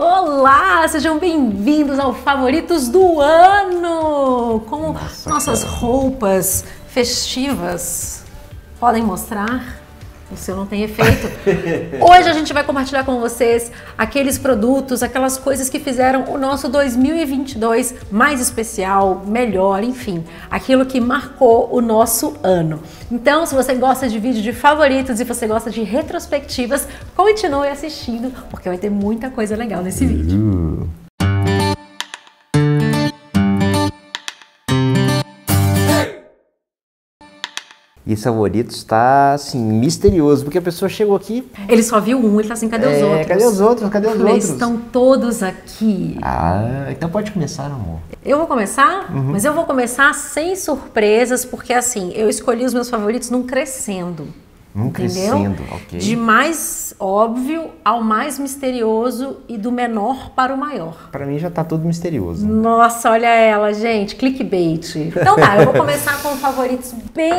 Olá, sejam bem-vindos ao Favoritos do Ano! Como Nossa, nossas cara. roupas festivas podem mostrar, o seu não tem efeito. Hoje a gente vai compartilhar com vocês aqueles produtos, aquelas coisas que fizeram o nosso 2022 mais especial, melhor, enfim, aquilo que marcou o nosso ano. Então, se você gosta de vídeo de favoritos e você gosta de retrospectivas, continue assistindo, porque vai ter muita coisa legal nesse vídeo. E esse favorito está, assim, misterioso, porque a pessoa chegou aqui. Ele só viu um, ele tá assim, cadê os é, outros? Cadê os outros? Cadê os Falei, outros? estão todos aqui. Ah, então pode começar, amor. Eu vou começar, Uhum. mas eu vou começar sem surpresas, porque assim, eu escolhi os meus favoritos num crescendo. Entendeu? crescendo, ok. De mais óbvio ao mais misterioso e do menor para o maior. Pra mim já tá tudo misterioso. Nossa, olha ela, gente, clickbait. Então tá, eu vou começar com favoritos bem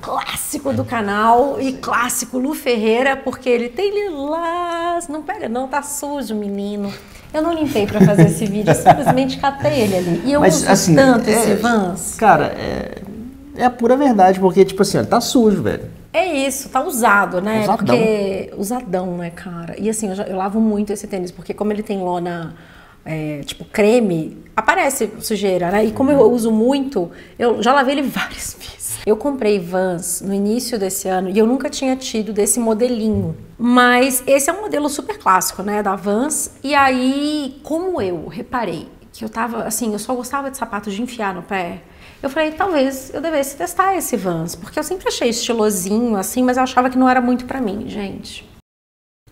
clássico do canal e clássico Lu Ferreira, porque ele tem lilás. Não pega, não, tá sujo, menino. Eu não limpei pra fazer esse vídeo, eu simplesmente catei ele ali. E eu Mas, uso assim, tanto é- esse Vans. Cara, é, é a pura verdade, porque, tipo assim, ó, tá sujo, velho. É isso, tá usado, né? Usadão. Porque usadão, né, cara? E assim, eu, já- eu lavo muito esse tênis, porque como ele tem lona, é, tipo, creme, aparece sujeira, né? E como eu uso muito, eu já lavei ele várias vezes. Eu comprei Vans no início desse ano e eu nunca tinha tido desse modelinho. Mas esse é um modelo super clássico, né, da Vans. E aí, como eu reparei que eu tava, assim, eu só gostava de sapato de enfiar no pé, eu falei, talvez eu devesse testar esse Vans, porque eu sempre achei estilosinho assim, mas eu achava que não era muito pra mim, gente.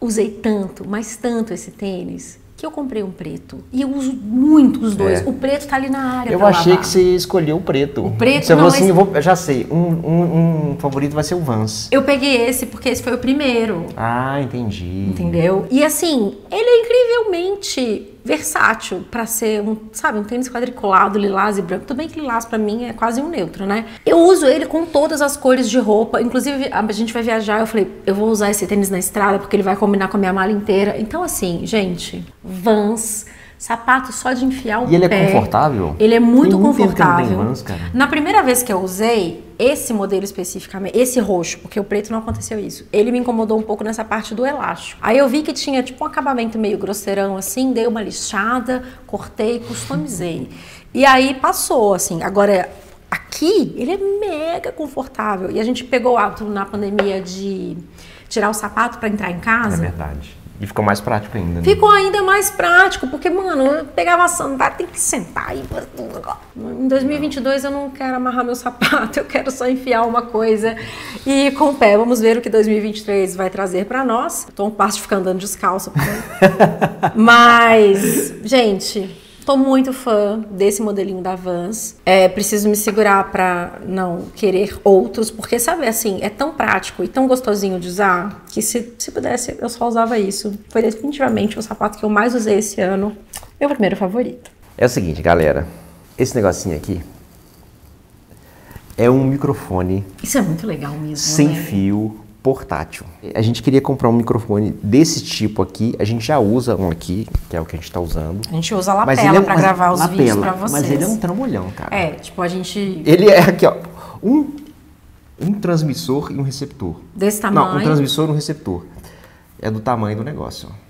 Usei tanto, mas tanto esse tênis, que eu comprei um preto. E eu uso muito os dois. É. O preto tá ali na área Eu achei lavar. que você escolheu o preto. O preto? Você Não, falou assim, esse- eu, vou, eu já sei, um, um- um favorito vai ser o Vans. Eu peguei esse porque esse foi o primeiro. Ah, entendi. Entendeu? E assim, ele é incrivelmente versátil pra ser um, sabe, um tênis quadriculado, lilás e branco. Tudo bem que lilás pra mim é quase um neutro, né? Eu uso ele com todas as cores de roupa. Inclusive, a gente vai viajar, eu falei, eu vou usar esse tênis na estrada porque ele vai combinar com a minha mala inteira. Então assim, gente, Vans, sapato só de enfiar o E ele é pé. confortável? Ele é muito Tem confortável. Vans, cara. Na primeira vez que eu usei, esse modelo especificamente, esse roxo, porque o preto não aconteceu isso, ele me incomodou um pouco nessa parte do elástico. Aí eu vi que tinha tipo um acabamento meio grosseirão assim, dei uma lixada, cortei, customizei. E aí passou, assim. Agora, aqui, ele é mega confortável. E a gente pegou o hábito na pandemia de tirar o sapato para entrar em É casa. verdade. E ficou mais prático ainda, né? Ficou ainda mais prático, porque, mano, eu pegava a sandália, tem que sentar e... Em 2022 eu não quero amarrar meu sapato, eu quero só enfiar uma coisa e com o pé. Vamos ver o que 2023 vai trazer pra nós. Tô um passo de ficar andando descalço. porque- Mas, gente... Tô muito fã desse modelinho da Vans. É, preciso me segurar pra não querer outros, porque sabe assim, é tão prático e tão gostosinho de usar que se, se pudesse eu só usava isso. Foi definitivamente o sapato que eu mais usei esse ano. Meu primeiro favorito. É o seguinte, galera. Esse negocinho aqui é um microfone Isso é muito legal mesmo. sem né? fio portátil. A gente queria comprar um microfone desse tipo aqui. A gente já usa um aqui, que é o que a gente está usando. A gente usa a lapela é, pra mas- gravar os vídeos lapela, pra vocês. Mas ele é um trambolhão, cara. É, tipo, a gente. Ele é aqui, ó. Um, um transmissor e um receptor. Desse Não, um tamanho. transmissor e um receptor. É do tamanho do negócio, ó.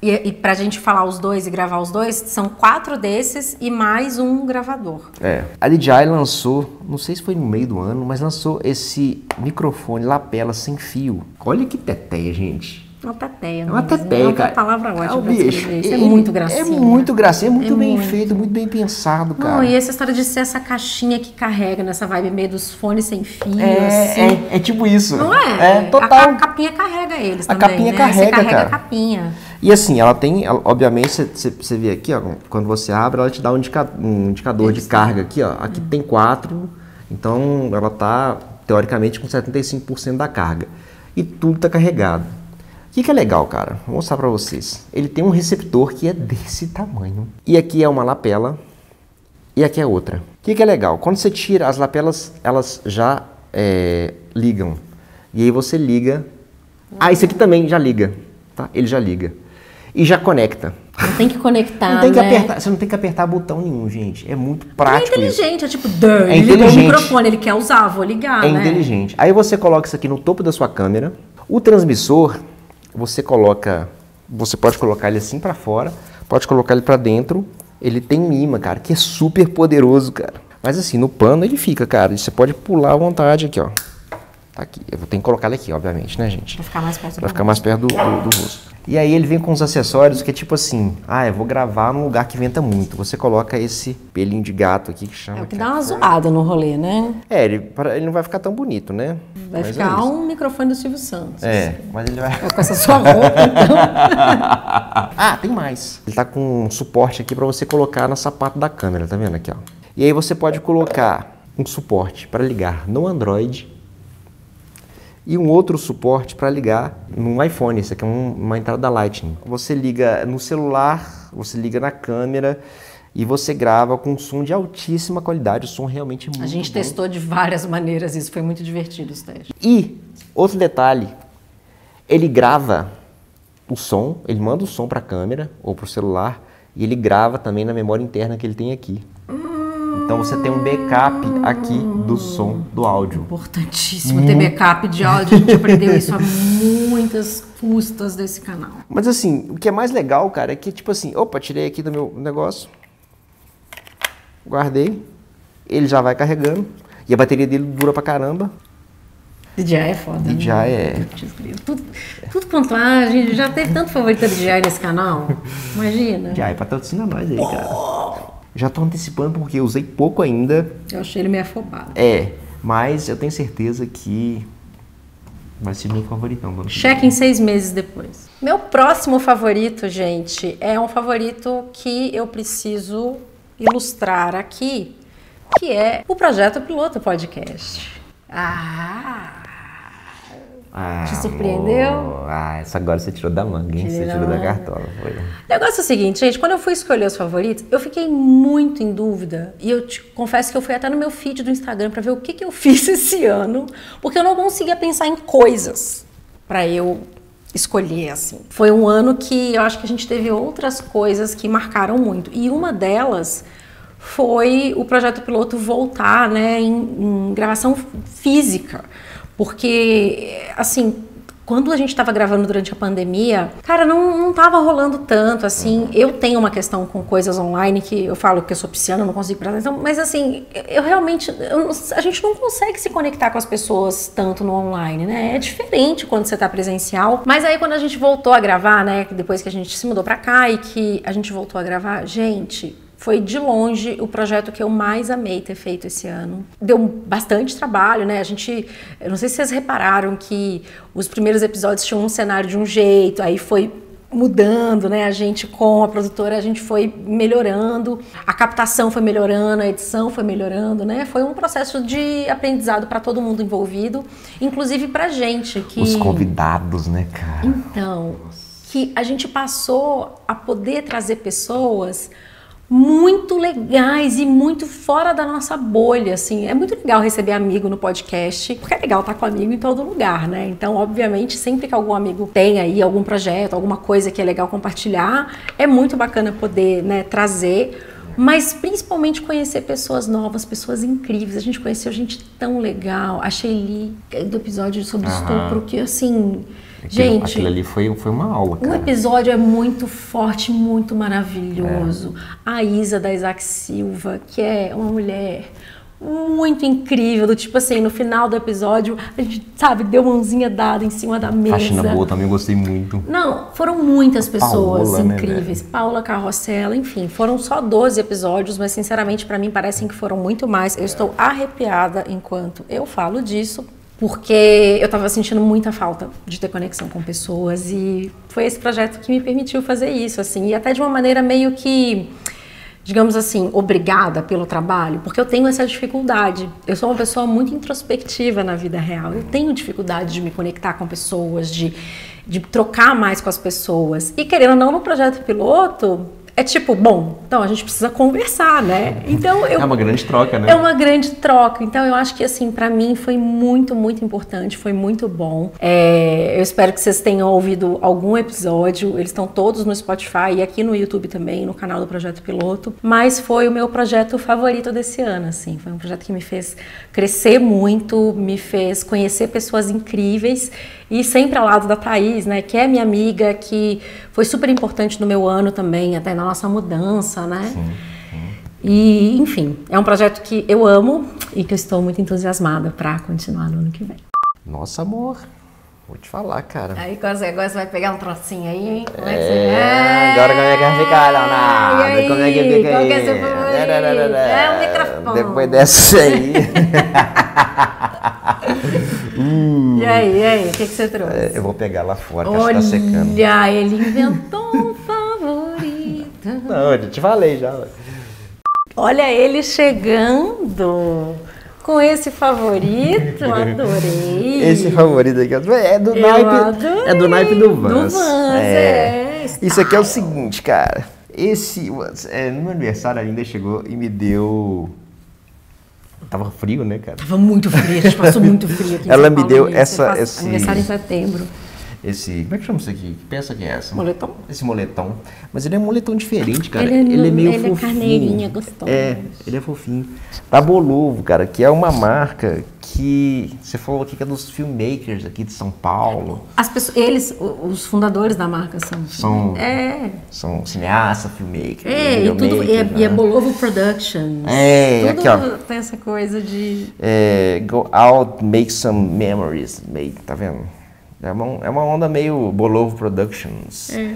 E, e pra gente falar os dois e gravar os dois, são quatro desses e mais um gravador. É. A DJI lançou, não sei se foi no meio do ano, mas lançou esse microfone lapela sem fio. Olha que teteia, gente. Uma teteia. É uma mesmo. teteia, É uma cara. palavra ótima Ah, o pra bicho, isso. É ele- muito gracinha. É muito gracinha, é muito É bem muito. feito, muito bem pensado, cara. Não, e essa história de ser essa caixinha que carrega nessa vibe meio dos fones sem fio, é, assim. é, é tipo isso. Não é? É, total. A, a capinha carrega eles A também, capinha né? carrega, Você carrega cara. a capinha. E assim, ela tem, ela- obviamente, você- vê aqui, ó, quando você abre, ela te dá um, indica- um indicador de carga aqui, ó. Aqui tem quatro, então ela tá, teoricamente, com 75% da carga. E tudo tá carregado. O que, que é legal, cara? Vou mostrar pra vocês. Ele tem um receptor que é desse tamanho. E aqui é uma lapela, e aqui é outra. O que, que é legal? Quando você tira, as lapelas, elas já é, ligam. E aí você liga. Ah, esse aqui também já liga, tá? Ele já liga. E já conecta. Não tem que conectar, Não tem que né? apertar, você não tem que apertar botão nenhum, gente. É muito Ele é prático isso. inteligente, é tipo, "Duh, É ele ligou o microfone, ele quer usar, vou ligar, É né? inteligente. Aí você coloca isso aqui no topo da sua câmera. O transmissor, você coloca, você pode colocar ele assim pra fora, pode colocar ele pra dentro. Ele tem um imã, cara, que é super poderoso, cara. Mas assim, no pano ele fica, cara. Você pode pular à vontade aqui, ó. Tá aqui. Eu vou ter que colocar ele aqui, obviamente, né, gente? Pra ficar mais perto Pra do ficar mais perto do, do- do rosto. E aí ele vem com os acessórios que é tipo assim, ah, eu vou gravar num lugar que venta muito. Você coloca esse pelinho de gato aqui que chama. É o que que dá uma zoada no rolê, né? É, ele, para- ele não vai ficar tão bonito, né? Vai Mas é ficar isso. um microfone do Silvio Santos. É, mas ele vai. Com essa sua roupa, então. ah, tem mais. Ele tá com um suporte aqui pra você colocar no sapato da câmera, tá vendo aqui, ó? E aí você pode colocar um suporte para ligar no Android e um outro suporte para ligar no iPhone. Isso aqui é um- uma entrada Lightning. Você liga no celular, você liga na câmera e você grava com um som de altíssima qualidade. O som realmente é muito A gente bom. testou de várias maneiras isso, foi muito divertido os testes. E outro detalhe, ele grava o som, ele manda o som para a câmera ou para o celular e ele grava também na memória interna que ele tem aqui. Então você tem um backup aqui do som, do áudio. Importantíssimo ter backup de áudio. A gente aprendeu isso a muitas custas desse canal. Mas assim, o que é mais legal, cara, é que tipo assim, opa, tirei aqui do meu negócio, guardei, ele já vai carregando e a bateria dele dura pra caramba. DJI é foda, né? DJI é- Putz, grilo. Tudo, tudo quanto há, a gente já teve tanto favorito da DJI nesse canal. Imagina. Já é patrocina nós aí, cara. Já tô antecipando porque eu usei pouco ainda, Eu achei ele meio afobado. É, mas eu tenho certeza que vai ser meu favoritão. Cheque em seis meses depois. Meu próximo favorito, gente, é um favorito que eu preciso ilustrar aqui, que é o Projeto Piloto Podcast. Ah! Ah, Te surpreendeu? amor. Ah, essa agora você tirou da manga, hein? Tirei Você da tirou da manga. cartola. Foi. O negócio é o seguinte, gente, quando eu fui escolher os favoritos, eu fiquei muito em dúvida. E eu te confesso que eu fui até no meu feed do Instagram pra ver o que, que eu fiz esse ano, porque eu não conseguia pensar em coisas pra eu escolher assim. Foi um ano que eu acho que a gente teve outras coisas que marcaram muito. E uma delas foi o projeto piloto voltar, né, em, em gravação física, porque assim quando a gente estava gravando durante a pandemia, cara, não, não tava rolando tanto, assim. Eu tenho uma questão com coisas online que eu falo que eu sou pisciana, não consigo prestar atenção, mas assim, eu, realmente. eu a gente não consegue se conectar com as pessoas tanto no online, né? É diferente quando você tá presencial. Mas aí quando a gente voltou a gravar, né? Depois que a gente se mudou pra cá e que a gente voltou a gravar, gente. Foi de longe o projeto que eu mais amei ter feito esse ano. Deu bastante trabalho, né? A gente, eu não sei se vocês repararam que os primeiros episódios tinham um cenário de um jeito, aí foi mudando, né? A gente com a produtora, a gente foi melhorando, a captação foi melhorando, a edição foi melhorando, né? Foi um processo de aprendizado para todo mundo envolvido, inclusive pra gente que Os convidados, né, cara? então, que a gente passou a poder trazer pessoas muito legais e muito fora da nossa bolha, assim. É muito legal receber amigo no podcast, porque é legal estar com amigo em todo lugar, né? Então, obviamente, sempre que algum amigo tem aí algum projeto, alguma coisa que é legal compartilhar, é muito bacana poder, né, trazer mas principalmente conhecer pessoas novas, pessoas incríveis. A gente conheceu gente tão legal. A Shelly, do episódio sobre Aham. estupro, que assim, Aquilo, gente, aquilo ali foi, foi uma aula, o cara. episódio é muito forte, muito maravilhoso. A Isa da Isaac Silva, que é uma mulher muito incrível, do tipo assim, no final do episódio, a gente, sabe, deu mãozinha dada em cima da mesa. Faxina boa também, gostei muito. Não, foram muitas pessoas Paola, né, incríveis. Paula Carrossela, enfim, foram só 12 episódios, mas sinceramente para mim parecem que foram muito mais. Eu estou arrepiada enquanto eu falo disso, porque eu estava sentindo muita falta de ter conexão com pessoas e foi esse projeto que me permitiu fazer isso, assim, e até de uma maneira meio que digamos assim, obrigada pelo trabalho, porque eu tenho essa dificuldade. Eu sou uma pessoa muito introspectiva na vida real. Eu tenho dificuldade de me conectar com pessoas, de, de trocar mais com as pessoas. E querendo ou não, no projeto piloto, é tipo, bom, então a gente precisa conversar, né? Então eu, É uma grande troca, né? é uma grande troca. Então eu acho que assim, pra mim foi muito, muito importante, foi muito bom. É, eu espero que vocês tenham ouvido algum episódio. Eles estão todos no Spotify e aqui no YouTube também, no canal do Projeto Piloto. Mas foi o meu projeto favorito desse ano, assim. Foi um projeto que me fez crescer muito, me fez conhecer pessoas incríveis e sempre ao lado da Thaís, né, que é minha amiga, que foi super importante no meu ano também, até na nossa mudança, né? E, enfim, é um projeto que eu amo e que eu estou muito entusiasmada para continuar no ano que vem. Nossa, amor. Vou te falar, cara. Aí agora você, agora você vai pegar um trocinho aí, hein? Como é que você É, agora como é que vai ficar, Leonardo? E aí? Como é que fica Qual aí? que é seu favorito? É o microfone. Depois dessa aí. E aí, e aí, o que, que você trouxe? É, eu vou pegar lá fora, que acho que tá secando. Olha, ele inventou um favorito. Não, eu te falei já. Olha ele chegando com esse favorito, adorei. Esse favorito aqui é do Eu naipe. adorei. É do naipe do Vans. Do Vans, é. Isso aqui é o seguinte, cara. Esse. É, no meu aniversário a Linda chegou e me deu. Tava frio, né, cara? Tava muito frio, a gente passou muito frio aqui em Ela me deu gente. essa- esse- Aniversário em setembro. Esse. Como é que chama isso aqui? Que peça que é essa? Moletom? Esse moletom. Mas ele é um moletom diferente, cara. Ele é Ele é, meio ele é fofinho. carneirinha, gostoso. É, ele é fofinho. Da Bolovo, cara, que é uma marca que. Você falou aqui que é dos filmmakers aqui de São Paulo. As pessoas, eles, os fundadores da marca são. São- É. São cineasta, filmmaker. É, e, tudo, e, é, videomaker, e é né? Bolovo Productions. É, tudo aqui, ó. tem essa coisa de. É, go out, make some memories. Meio, tá vendo? É uma, é uma onda meio Bolovo Productions. É.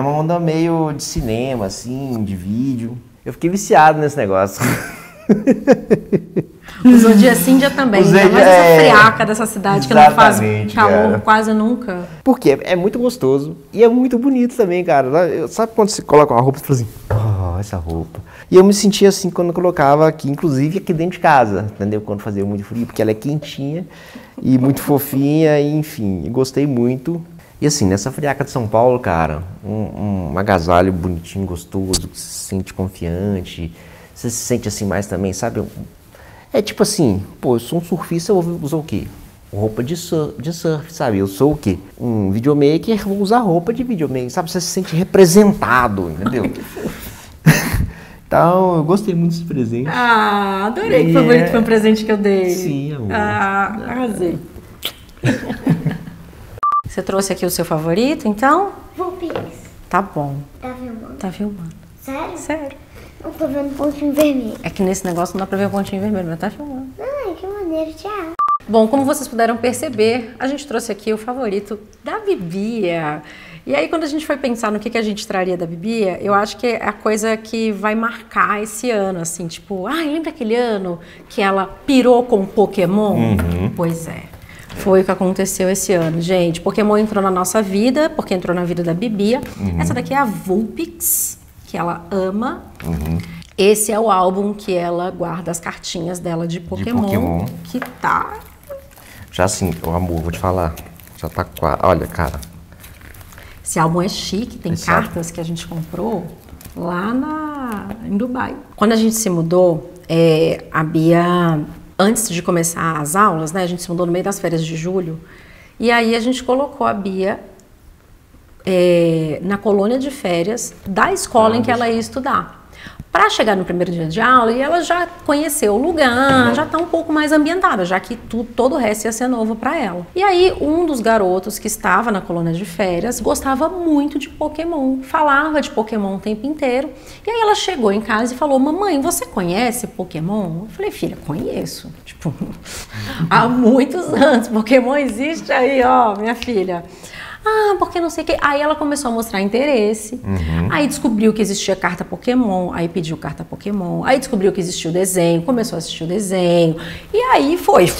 uma onda meio de cinema, assim, de vídeo. Eu fiquei viciado nesse negócio. Usou dia sim, dia também. Usei Ainda mais essa é, friaca dessa cidade que não faz calor cara. quase nunca. Porque é muito gostoso e é muito bonito também, cara. Eu- Sabe quando você coloca uma roupa e fala assim, oh, essa roupa. E eu me sentia assim quando eu colocava aqui, inclusive aqui dentro de casa, entendeu? Quando fazia muito frio, porque ela é quentinha e muito fofinha, e, enfim, gostei muito. E assim, nessa friaca de São Paulo, cara, um, um agasalho bonitinho, gostoso, que se sente confiante, você se sente assim mais também, sabe? É tipo assim, pô, eu sou um surfista, eu vou usar o quê? Roupa de surf, de surf, sabe? Eu sou o quê? Um videomaker, vou usar roupa de videomaker, sabe? Você se sente representado, entendeu? então, eu gostei muito desse presente. Ah, adorei. Que E favorito é- foi um presente que eu dei. Sim, amor. Ah, arrasei. Você trouxe aqui o seu favorito, então? Vulpix. Tá bom. Tá filmando? Tá filmando. Sério? Sério. Eu tô vendo pontinho vermelho. É que nesse negócio não dá pra ver o pontinho vermelho, mas tá filmando. Ai, que maneiro, tchau. Bom, como vocês puderam perceber, a gente trouxe aqui o favorito da Bibia. E aí, quando a gente foi pensar no que, que a gente traria da Bibia, eu acho que é a coisa que vai marcar esse ano, assim, tipo, ah, lembra aquele ano que ela pirou com Pokémon? Pois é. Foi o que aconteceu esse ano, gente. Pokémon entrou na nossa vida, porque entrou na vida da Bibia. Essa daqui é a Vulpix, que ela ama. Esse é o álbum que ela guarda as cartinhas dela de Pokémon, Pokémon. que tá Já assim, o amor, vou te falar. Já tá quase. Olha, cara. Esse álbum é chique, tem Esse cartas que a gente comprou lá na, em Dubai. Quando a gente se mudou, é, a Bia, antes de começar as aulas, né, a gente se mudou no meio das férias de julho, e aí a gente colocou a Bia é, na colônia de férias da escola em que ela ia estudar. Para chegar no primeiro dia de aula, e ela já conheceu o lugar, já está um pouco mais ambientada, já que tu, todo o resto ia ser novo para ela. E aí, um dos garotos que estava na colônia de férias gostava muito de Pokémon, falava de Pokémon o tempo inteiro. E aí, ela chegou em casa e falou: Mamãe, você conhece Pokémon? Eu falei: Filha, conheço. Tipo, há muitos anos. Pokémon existe aí, ó, minha filha. Ah, porque não sei o que. Aí ela começou a mostrar interesse. Aí descobriu que existia carta Pokémon. Aí pediu carta Pokémon. Aí descobriu que existia o desenho. Começou a assistir o desenho. E aí foi.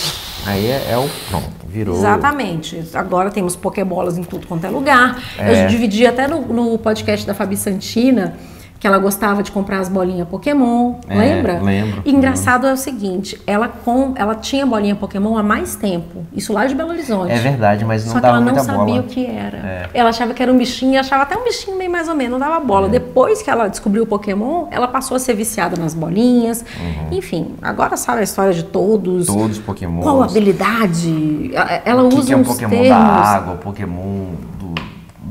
Aí é, é o. Pronto, virou. Exatamente. Agora temos Pokébolas em tudo quanto é lugar. É. Eu dividi até no, no podcast da Fabi Santina que ela gostava de comprar as bolinhas Pokémon, É, lembra? lembro. E engraçado é o seguinte, ela, com, ela tinha bolinha Pokémon há mais tempo, isso lá de Belo Horizonte. É verdade, mas não Só que dava ela não muita sabia bola. o que era. É. Ela achava que era um bichinho achava até um bichinho meio mais ou menos, não dava É. bola. Depois que ela descobriu o Pokémon, ela passou a ser viciada nas bolinhas. Uhum. Enfim, agora sabe a história de todos. Todos os Pokémon. Qual habilidade? Ela- o que, usa que é um Pokémon termos. da água, Pokémon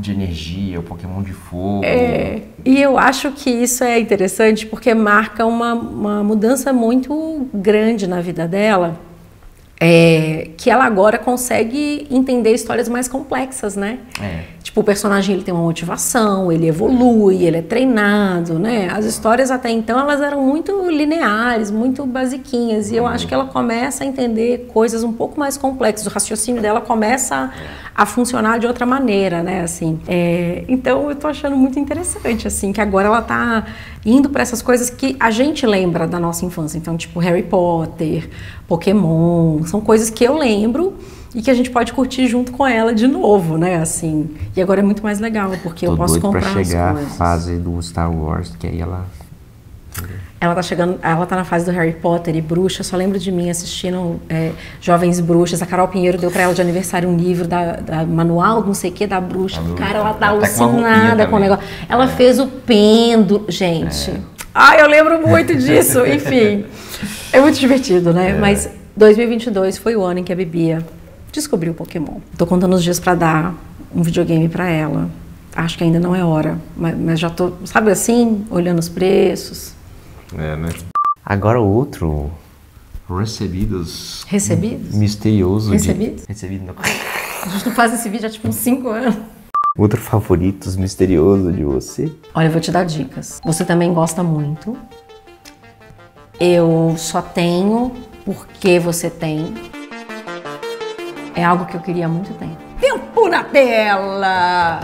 de energia, o Pokémon de fogo. É, e eu acho que isso é interessante porque marca uma, uma mudança muito grande na vida dela, é, que ela agora consegue entender histórias mais complexas, né? É. Tipo, o personagem ele tem uma motivação, ele evolui, ele é treinado, né? As histórias até então elas eram muito lineares, muito basiquinhas, e eu acho que ela começa a entender coisas um pouco mais complexas. O raciocínio dela começa a, a funcionar de outra maneira, né? Assim, é, então eu tô achando muito interessante, assim, que agora ela tá indo para essas coisas que a gente lembra da nossa infância. Então, tipo Harry Potter, Pokémon, são coisas que eu lembro e que a gente pode curtir junto com ela de novo, né? Assim. E agora é muito mais legal, porque Tô eu posso doido comprar pra chegar as a coisas. fase do Star Wars, que aí ela. Ela tá chegando, ela tá na fase do Harry Potter e bruxa. Só lembro de mim assistindo é, Jovens Bruxas. A Carol Pinheiro deu pra ela de aniversário um livro da, da manual, não sei o que, da bruxa. Cara, ela tá alucinada com o negócio. Ela fez o pêndulo, gente. Ai, eu lembro muito disso. Enfim, é muito divertido, né? Mas 2022 foi o ano em que a Bibia descobriu o Pokémon. Tô contando os dias pra dar um videogame pra ela. Acho que ainda não é hora, mas, mas já tô, sabe assim, olhando os preços. É, né? Agora outro. Recebidos. Recebidos? Misterioso. de- Recebidos? Recebido. não. A gente não faz esse vídeo há tipo uns 5 anos. Outro favoritos misterioso de você? Olha, eu vou te dar dicas. Você também gosta muito. Eu só tenho porque você tem. É algo que eu queria há muito tempo. Tempo na tela!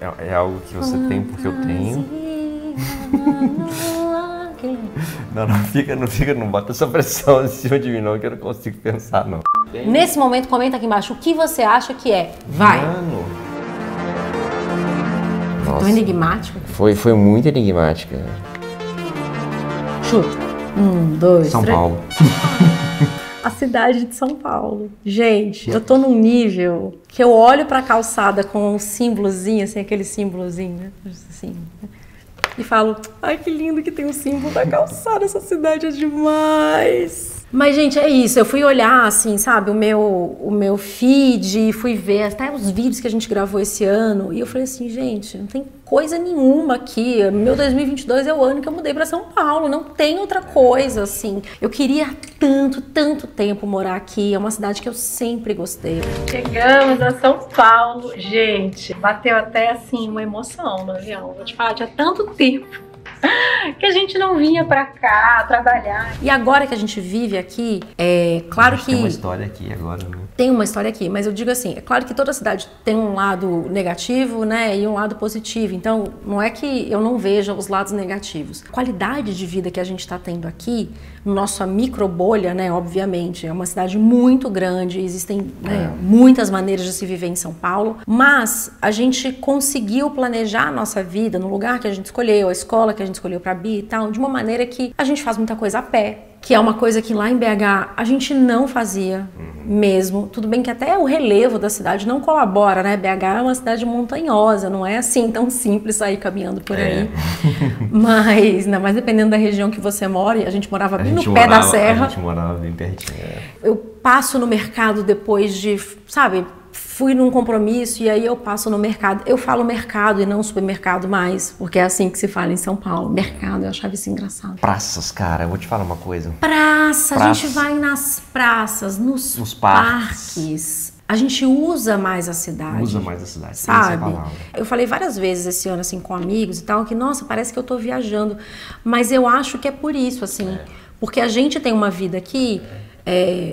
É, é algo que você tem porque eu tenho. Não, não fica, não fica, não bota essa pressão em cima de mim não, que eu não consigo pensar não. Nesse momento, comenta aqui embaixo o que você acha que é. Vai! Mano. Tão Nossa, enigmático. foi, foi muito enigmática. Chuta. Um, dois, São três. Paulo. a cidade de São Paulo. Gente, eu tô num nível que eu olho pra calçada com um símbolozinho, assim, aquele símbolozinho, né? Assim, né? e falo, ai que lindo que tem o símbolo da calçada, essa cidade é demais. Mas, gente, é isso. Eu fui olhar, assim, sabe, o meu, o meu feed, fui ver até os vídeos que a gente gravou esse ano. E eu falei assim, gente, não tem coisa nenhuma aqui. Meu 2022 é o ano que eu mudei para São Paulo. Não tem outra coisa, assim. Eu queria tanto, tanto tempo morar aqui. É uma cidade que eu sempre gostei. Chegamos a São Paulo. Gente, bateu até, assim, uma emoção no avião. Vou te falar, tinha tanto tempo que a gente não vinha pra cá trabalhar. E agora que a gente vive aqui, é claro que Tem uma história aqui agora, né? Tem uma história aqui, mas eu digo assim, é claro que toda cidade tem um lado negativo, né, e um lado positivo. Então, não é que eu não veja os lados negativos. A qualidade de vida que a gente está tendo aqui, nossa micro bolha, né, obviamente, é uma cidade muito grande, existem né, muitas maneiras de se viver em São Paulo, mas a gente conseguiu planejar a nossa vida no lugar que a gente escolheu, a escola que a gente escolheu para Bi e tal, de uma maneira que a gente faz muita coisa a pé, que é uma coisa que lá em BH a gente não fazia mesmo. Tudo bem que até o relevo da cidade não colabora, né? BH é uma cidade montanhosa, não é assim tão simples sair caminhando por aí. Mas, ainda mais dependendo da região que você mora, e a gente morava bem no pé da serra. A gente morava bem pertinho. é. Eu passo no mercado depois de, sabe, fui num compromisso e aí eu passo no mercado. Eu falo mercado e não supermercado mais, porque é assim que se fala em São Paulo. Mercado, eu achava isso engraçado. Praças, cara, eu vou te falar uma coisa. Praça, a gente Praça. vai nas praças, nos, Nos parques. parques. A gente usa mais a cidade. Usa mais a cidade. é Sabe? palavra. Eu falei várias vezes esse ano, assim, com amigos e tal, que, nossa, parece que eu tô viajando. Mas eu acho que é por isso, assim. Porque a gente tem uma vida aqui é,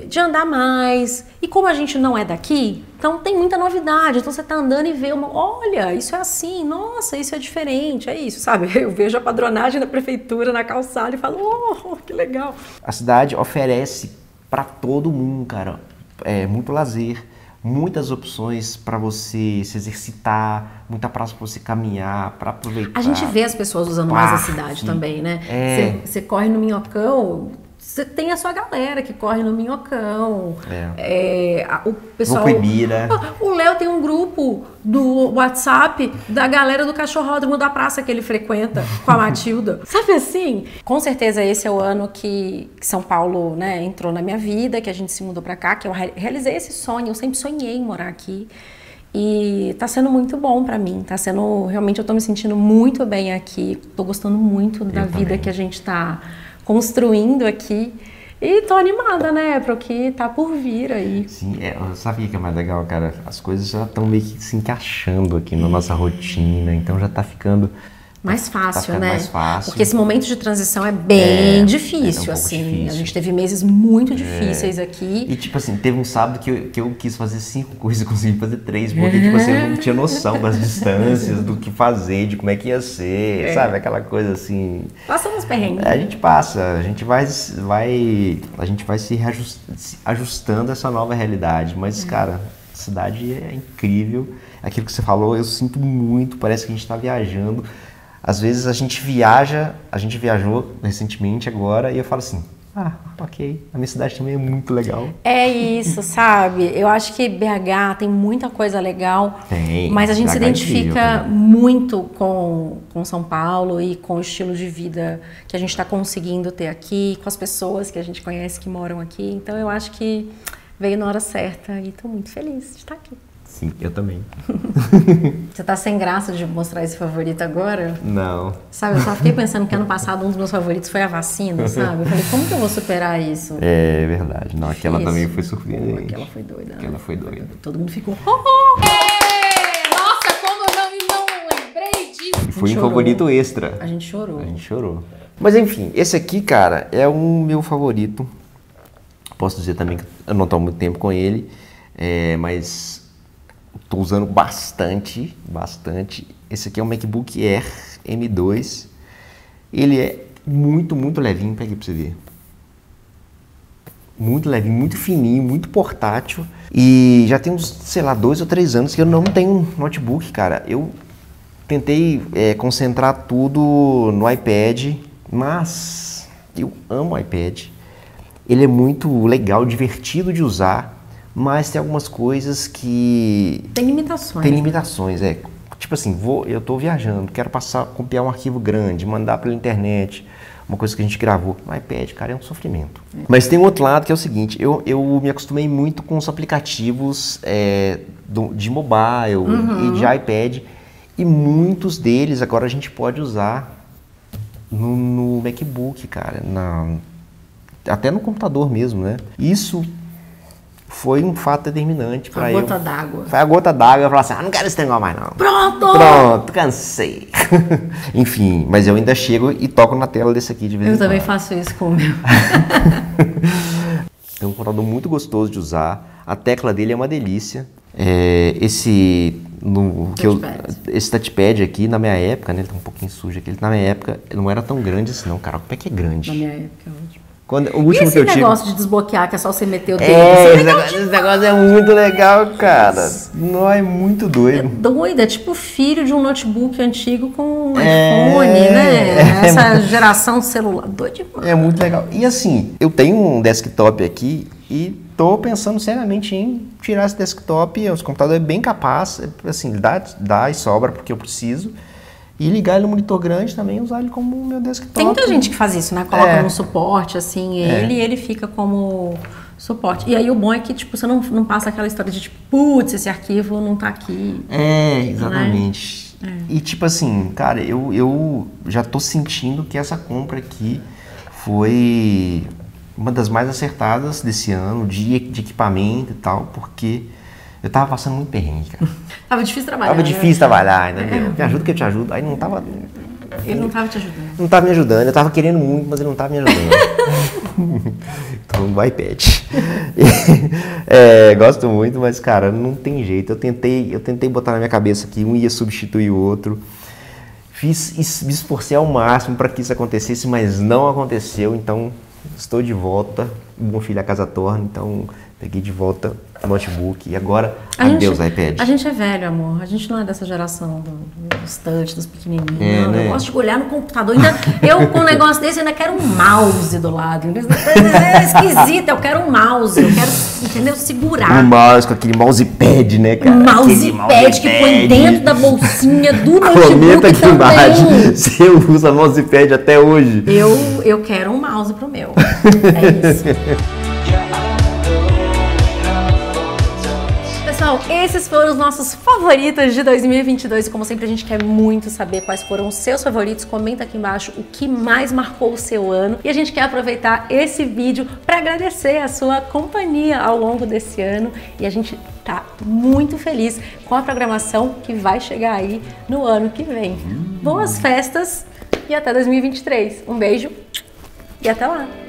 de andar mais. E como a gente não é daqui, então tem muita novidade. Então você tá andando e vê uma. Olha, isso é assim, nossa, isso é diferente, é isso, sabe? Eu vejo a padronagem da prefeitura na calçada e falo, oh, que legal. A cidade oferece pra todo mundo, cara, é, muito lazer, muitas opções para você se exercitar, muita praça para você caminhar, para aproveitar. A gente vê as pessoas usando mais a Parque. cidade também, né? É. Você você corre no Minhocão, você tem a sua galera que corre no Minhocão. É, a- o pessoal. Ibira. Ah, O Léo tem um grupo do WhatsApp da galera do cachorródromo da praça que ele frequenta com a Matilda. Sabe assim? Com certeza esse é o ano que que São Paulo né, entrou na minha vida, que a gente se mudou pra cá, que eu re- realizei esse sonho. Eu sempre sonhei em morar aqui. E tá sendo muito bom pra mim. Tá sendo. Realmente eu tô me sentindo muito bem aqui. Tô gostando muito da vida também. que a gente tá construindo aqui. E tô animada, né, pro que tá por vir aí. Sim, é, sabe o que é mais legal, cara? As coisas já estão meio que se encaixando aqui na nossa rotina, então já tá ficando. Mais fácil, ficando né? mais fácil. Porque esse momento de transição é bem É, difícil, é um pouco assim. difícil. É. A gente teve meses muito difíceis E aqui. tipo assim, teve um sábado que eu, que eu quis fazer cinco coisas e consegui fazer três, porque tipo assim, eu não tinha noção das distâncias, do que fazer, de como é que ia ser, É. sabe? Aquela coisa assim. Passando os perrengues. A gente passa, a gente vai, vai, a gente vai se, reajust- se ajustando a essa nova realidade. Mas, cara, a cidade é incrível. Aquilo que você falou, eu sinto muito, parece que a gente está viajando. Às vezes a gente viaja, a gente viajou recentemente agora e eu falo assim, ah, ok, a minha cidade também é muito legal. É isso, sabe? Eu acho que BH tem muita coisa legal, Tem, mas a gente se BH é incrível identifica muito com, com São Paulo e com o estilo de vida que a gente está conseguindo ter aqui, com as pessoas que a gente conhece que moram aqui. Então eu acho que veio na hora certa e estou muito feliz de estar aqui. Sim, eu também. Você tá sem graça de mostrar esse favorito agora? Não. Sabe, eu só fiquei pensando que ano passado um dos meus favoritos foi a vacina, sabe? Eu falei, como que eu vou superar isso? É verdade. Não, aquela Difícil. também foi surpreendente. Aquela foi doida. né? Aquela foi doida. Todo mundo ficou. "Oh, oh!" Nossa, como eu não, não lembrei disso. Foi um chorou. favorito extra. A gente chorou. A gente chorou. Mas enfim, esse aqui, cara, é o meu favorito. Posso dizer também que eu não estou há muito tempo com ele, é, mas estou usando bastante, bastante. Esse aqui é um MacBook Air M2. Ele é muito, muito levinho. Pega aqui pra você ver. Muito levinho, muito fininho, muito portátil. E já tem uns, sei lá, dois ou três anos que eu não tenho notebook, cara. Eu tentei é, concentrar tudo no iPad, mas eu amo iPad. Ele é muito legal, divertido de usar, mas tem algumas coisas que Tem limitações. tem limitações, é. Tipo assim, vou, eu tô viajando, quero passar, copiar um arquivo grande, mandar pela internet, uma coisa que a gente gravou no iPad, cara, é um sofrimento. Mas tem um outro lado que é o seguinte, eu, eu me acostumei muito com os aplicativos é, do- de mobile e de iPad, e muitos deles agora a gente pode usar no, no MacBook, cara, na, até no computador mesmo, né? Isso foi um fato determinante para A eu. gota d'água. Foi a gota d'água, eu falei assim, ah, não quero esse negócio mais não. Pronto! Pronto, cansei. Enfim, mas eu ainda chego e toco na tela desse aqui de vez Eu em também quando. faço isso com o meu. É um computador muito gostoso de usar. A tecla dele é uma delícia. É, esse no, que eu, esse touchpad aqui, na minha época, né, ele tá um pouquinho sujo aqui. Na minha época, ele não era tão grande assim, não. Cara, como é que é grande? Na minha época. Quando, o E último esse que eu tive. negócio de desbloquear, que é só você meter o dedo? É, esse negócio, esse negócio é muito legal, cara. Não, é muito é doido. é tipo filho de um notebook antigo com um É, iPhone, né? é. Essa geração celular. Doido demais. É muito legal. E assim, eu tenho um desktop aqui e tô pensando seriamente em tirar esse desktop. Esse computador é bem capaz, é, assim, dá, dá e sobra porque eu preciso. E ligar ele no monitor grande também, usar ele como meu desktop. Tem muita gente que faz isso, né? Coloca É. no suporte, assim, ele e ele fica como suporte. E aí o bom é que, tipo, você não, não passa aquela história de, tipo, putz, esse arquivo não tá aqui. É, exatamente. E tipo assim, cara, eu, eu já tô sentindo que essa compra aqui foi uma das mais acertadas desse ano, de, de equipamento e tal, porque eu tava passando muito perrengue, cara. Tava difícil trabalhar. Tava né? difícil trabalhar, entendeu? Me ajuda que eu te ajudo. Aí não tava. Ele não tava te ajudando. Não tava me ajudando, eu tava querendo muito, mas ele não tava me ajudando. então, no iPad. é, gosto muito, mas, cara, não tem jeito. Eu tentei, eu tentei botar na minha cabeça que um ia substituir o outro. Fiz, me esforcei ao máximo para que isso acontecesse, mas não aconteceu. Então, estou de volta. Bom filho a casa torna. Então, Peguei de volta o notebook e agora, A adeus gente, iPad. A gente é velho, amor. A gente não é dessa geração do- dos touch, dos pequenininhos. É, não. né? Eu gosto de olhar no computador. Ainda, eu, com um negócio desse, ainda quero um mouse do lado. É esquisito. Eu quero um mouse. Eu quero, entendeu? Um Segurar. mouse com aquele mousepad, né, cara? Um mousepad que põe dentro da bolsinha do notebook Comenta aqui também. embaixo eu uso mousepad até hoje. Eu, eu quero um mouse pro meu. É isso. esses foram os nossos favoritos de 2022. E como sempre, a gente quer muito saber quais foram os seus favoritos. Comenta aqui embaixo o que mais marcou o seu ano. E a gente quer aproveitar esse vídeo para agradecer a sua companhia ao longo desse ano. E a gente tá muito feliz com a programação que vai chegar aí no ano que vem. Boas festas e até 2023. Um beijo e até lá!